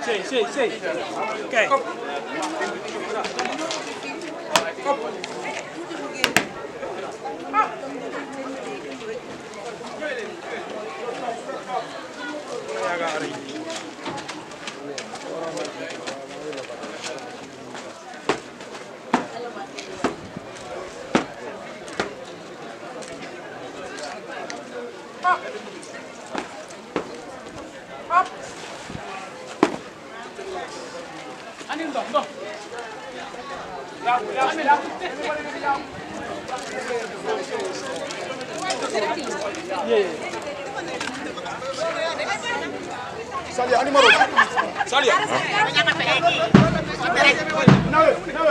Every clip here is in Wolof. Sì, sì, sì. Ok. Magari. Sali, animo rosso. Sali. Andiamo a No, no.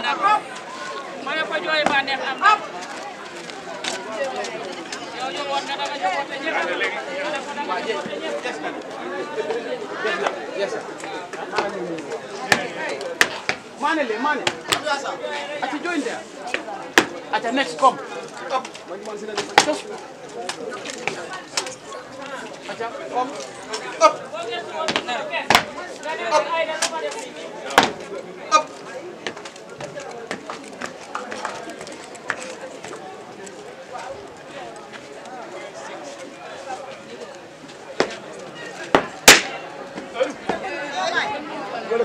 na nag ma ne ko jooy ba neex am na yow yow woon nga da nga jokkoonte ñëpp ma ne ko da nga jokkoonte ñëpp. maane le maane. ati join there. ati next come. Just Acha, come. Up. Up. Up.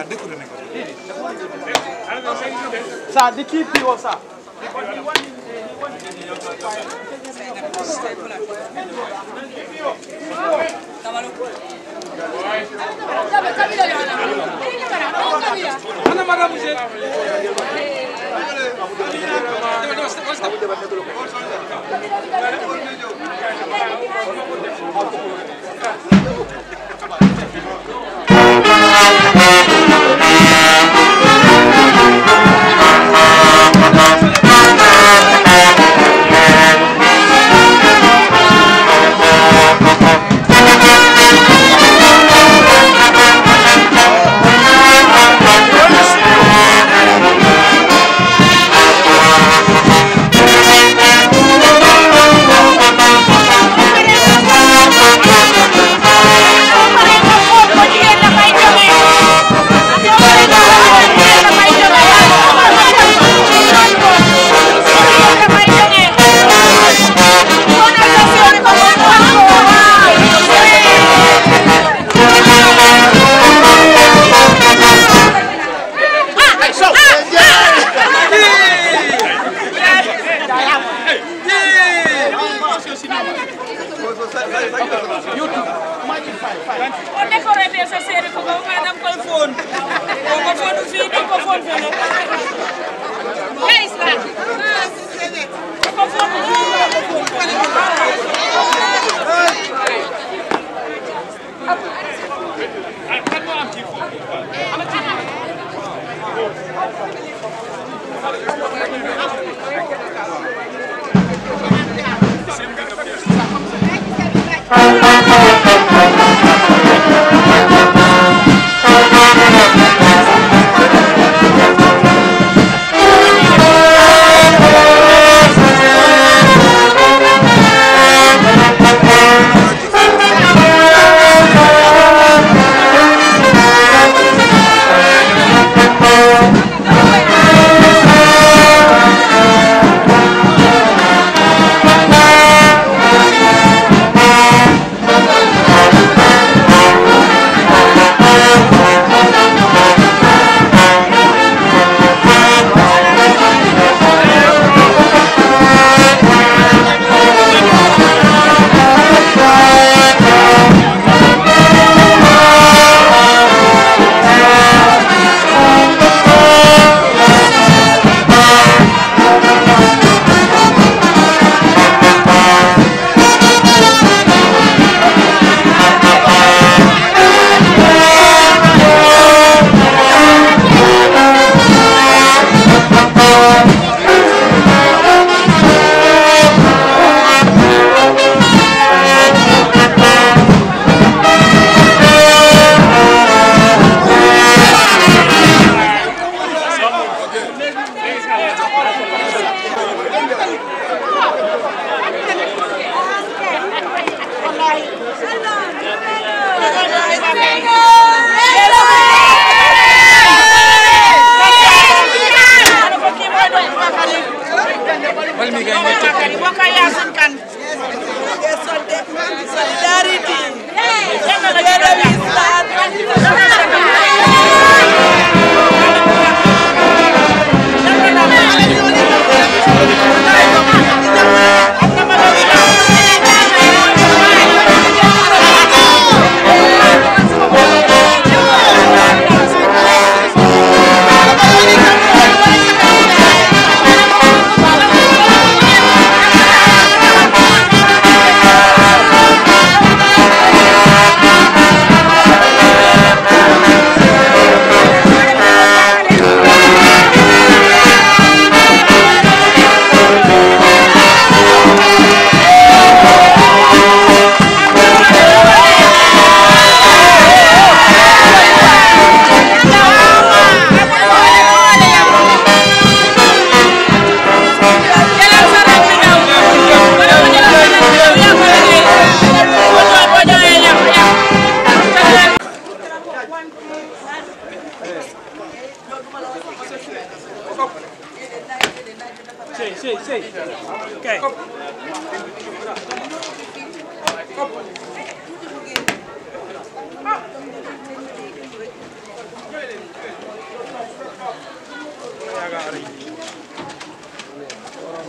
Sir, the key PO, Thank you.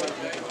Thank you.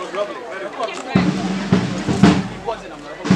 was lovely. Very good. It wasn't,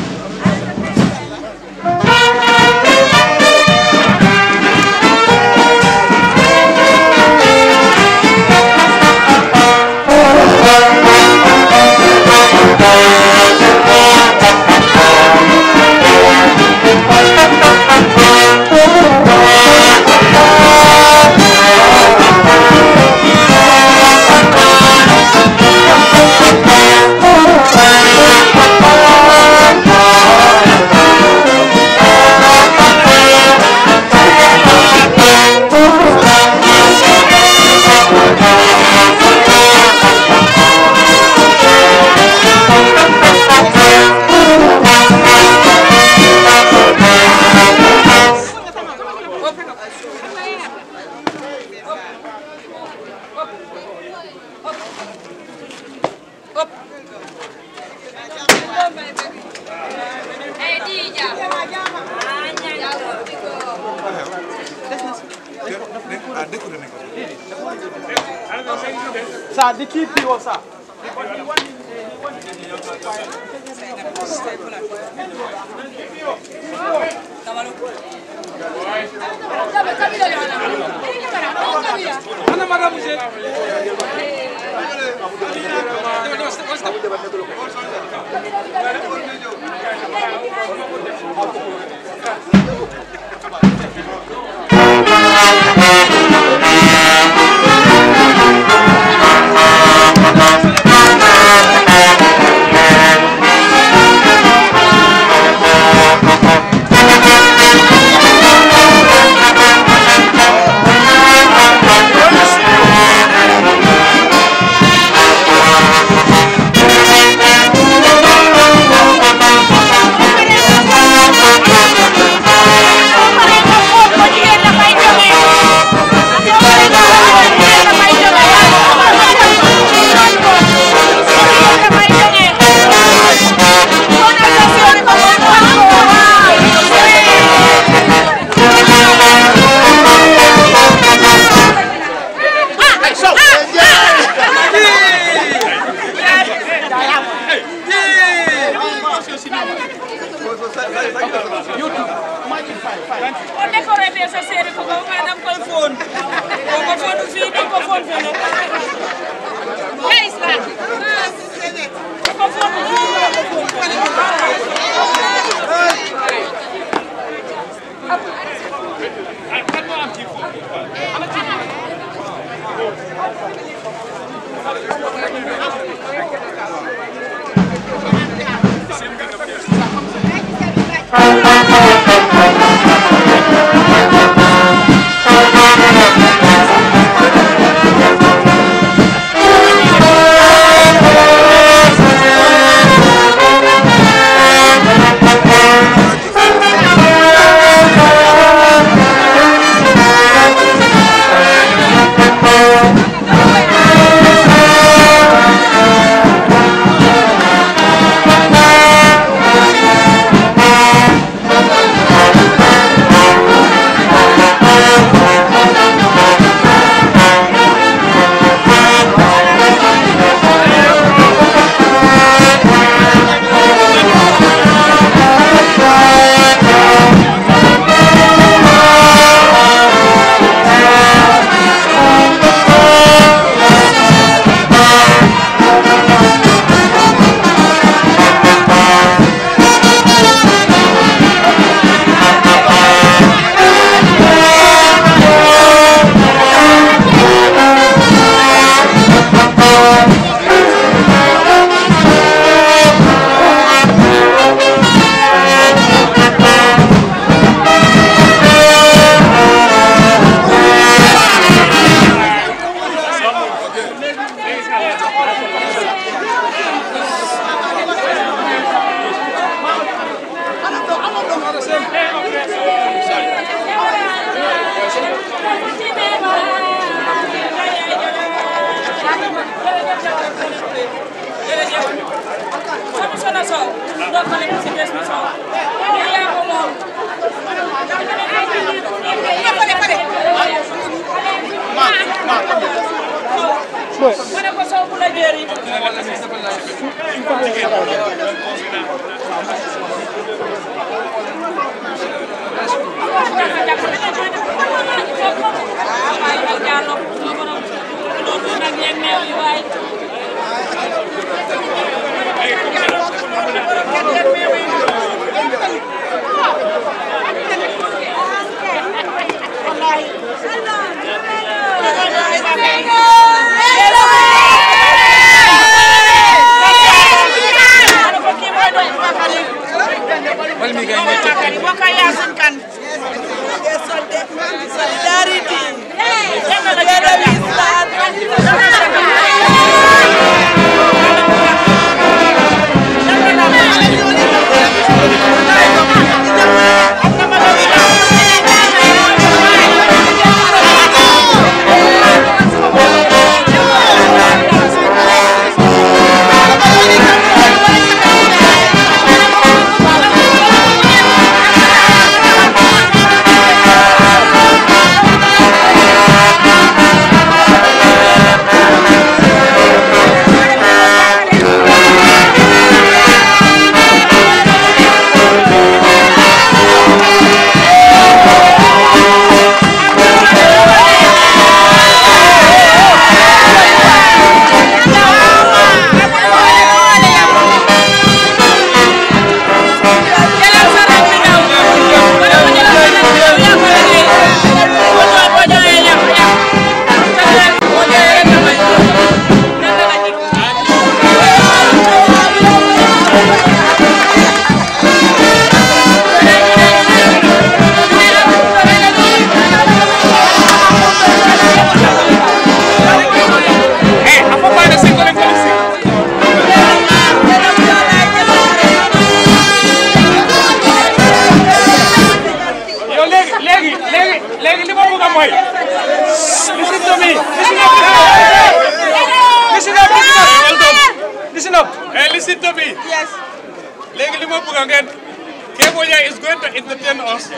that entertain us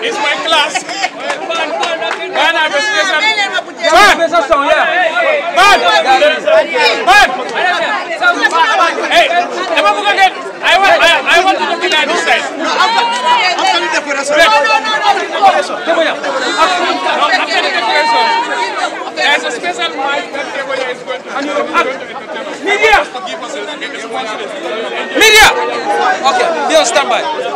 It's my class. Man, I'm a special. Man! Man! Man! Hey, am I going to I want, I, want to look at this side. No, after the decoration. No, no, no, no. After the decoration. There's a special Media! Media! Okay, be on standby.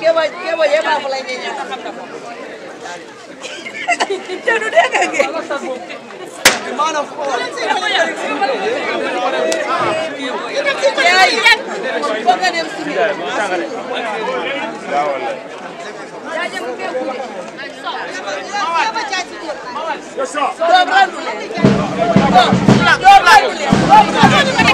Kéba Kéba yéba fa lay ñeñe ta xam na ko te du dégg ngé maanaam ko yaay ko nga dem suñu da wala ya jëm ko ko ba ci ci ko do bandule do bandule